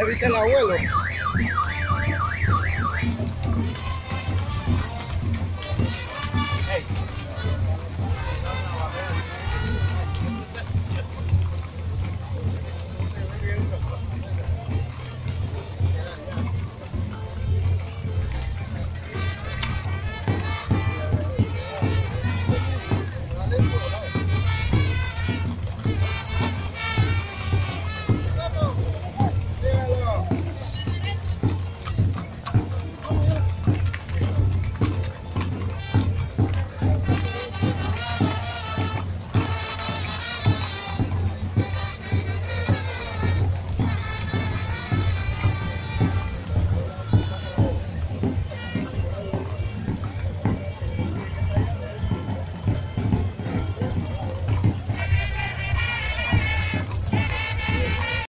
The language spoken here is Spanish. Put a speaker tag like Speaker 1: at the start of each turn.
Speaker 1: Evita el abuelo.